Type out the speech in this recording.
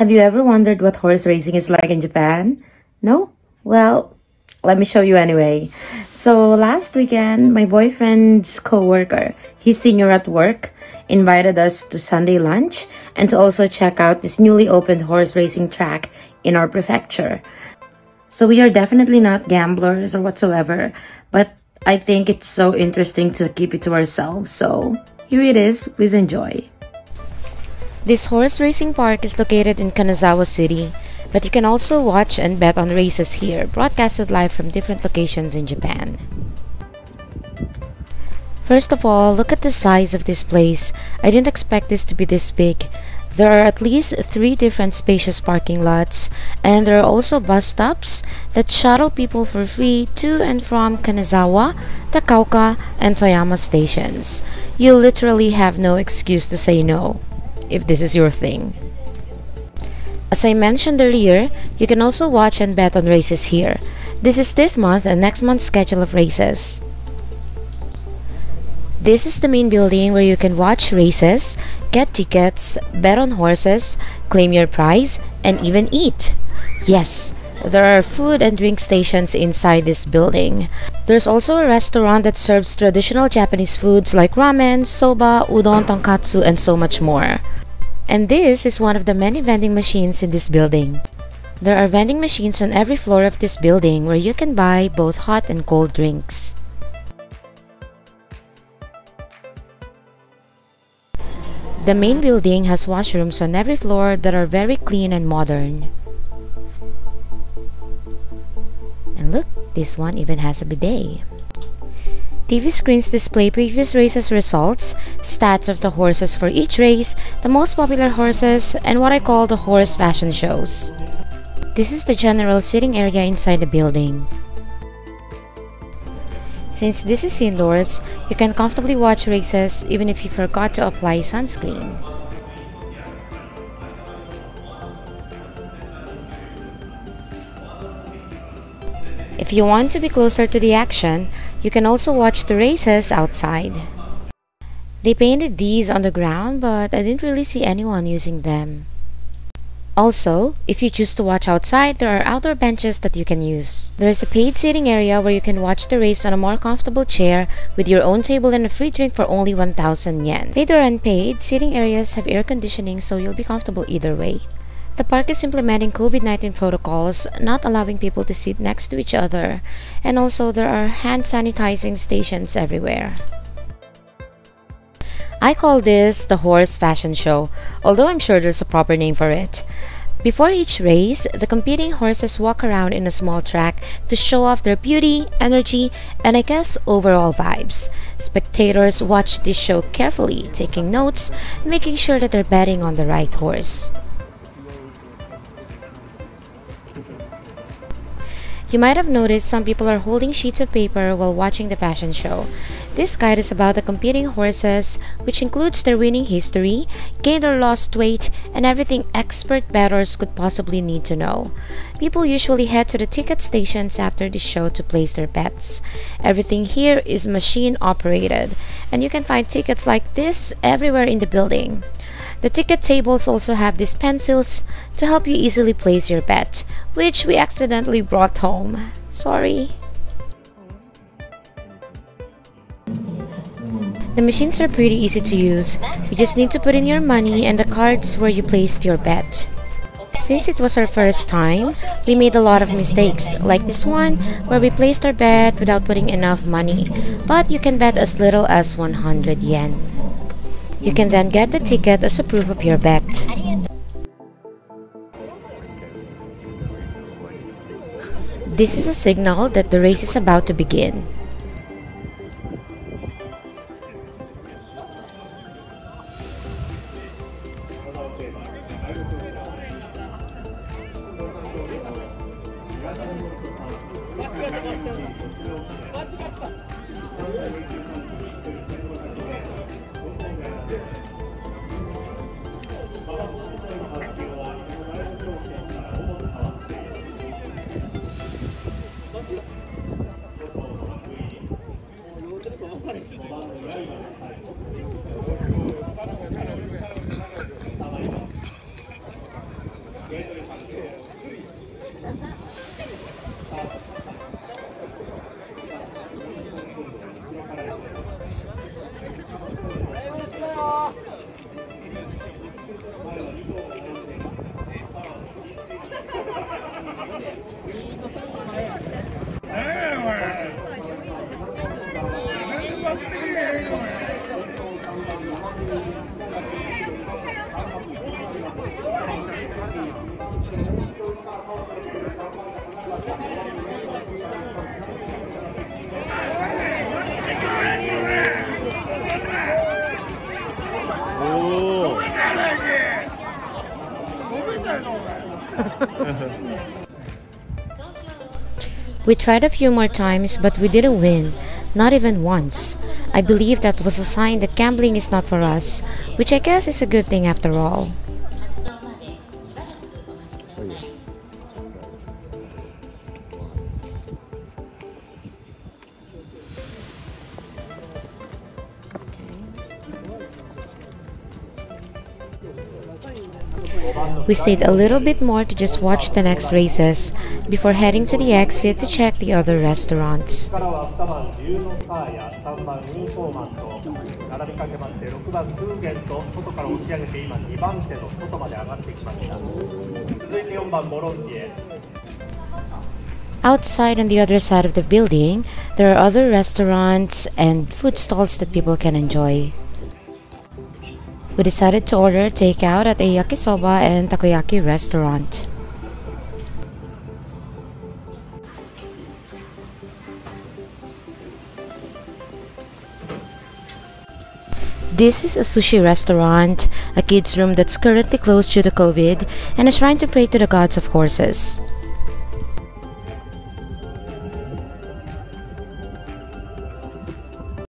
Have you ever wondered what horse racing is like in Japan? No? Well, let me show you anyway. So last weekend, my boyfriend's coworker, his senior at work, invited us to Sunday lunch and to also check out this newly opened horse racing track in our prefecture. So we are definitely not gamblers or whatsoever, but I think it's so interesting to keep it to ourselves. So here it is. Please enjoy. This horse racing park is located in Kanazawa City, but you can also watch and bet on races here, broadcasted live from different locations in Japan. First of all, look at the size of this place. I didn't expect this to be this big. There are at least three different spacious parking lots, and there are also bus stops that shuttle people for free to and from Kanazawa, Takaoka, and Toyama stations. You literally have no excuse to say no, if this is your thing. As I mentioned earlier, you can also watch and bet on races here. This is this month and next month's schedule of races. This is the main building where you can watch races, get tickets, bet on horses, claim your prize, and even eat. Yes, there are food and drink stations inside this building. There's also a restaurant that serves traditional Japanese foods like ramen, soba, udon, tonkatsu, and so much more. And this is one of the many vending machines in this building. There are vending machines on every floor of this building where you can buy both hot and cold drinks. The main building has washrooms on every floor that are very clean and modern. And look, this one even has a bidet. TV screens display previous races results, stats of the horses for each race, the most popular horses, and what I call the horse fashion shows. This is the general sitting area inside the building. Since this is indoors, you can comfortably watch races even if you forgot to apply sunscreen. If you want to be closer to the action, you can also watch the races outside. They painted these on the ground, but I didn't really see anyone using them. Also, if you choose to watch outside, there are outdoor benches that you can use. There is a paid seating area where you can watch the race on a more comfortable chair with your own table and a free drink for only 1,000 yen. Paid or unpaid, seating areas have air conditioning so you'll be comfortable either way. The park is implementing COVID-19 protocols, not allowing people to sit next to each other, and also there are hand sanitizing stations everywhere. I call this the horse fashion show, although I'm sure there's a proper name for it. Before each race, the competing horses walk around in a small track to show off their beauty, energy, and I guess overall vibes. Spectators watch this show carefully, taking notes, making sure that they're betting on the right horse. You might have noticed some people are holding sheets of paper while watching the fashion show. This guide is about the competing horses, which includes their winning history, gained or lost weight, and everything expert bettors could possibly need to know. People usually head to the ticket stations after the show to place their bets. Everything here is machine operated, and you can find tickets like this everywhere in the building. The ticket tables also have these pencils to help you easily place your bet, which we accidentally brought home. Sorry. The machines are pretty easy to use. You just need to put in your money and the cards where you placed your bet. Since it was our first time, we made a lot of mistakes, like this one where we placed our bet without putting enough money, but you can bet as little as 100 yen. You can then get the ticket as a proof of your bet. This is a signal that the race is about to begin. We tried a few more times, but we didn't win, not even once. I believe that was a sign that gambling is not for us, which I guess is a good thing after all. Oh, We stayed a little bit more to just watch the next races before heading to the exit to check the other restaurants. Outside on the other side of the building, there are other restaurants and food stalls that people can enjoy. We decided to order takeout at a yakisoba and takoyaki restaurant. This is a sushi restaurant, a kids' room that's currently closed due to COVID, and a shrine to pray to the gods of horses.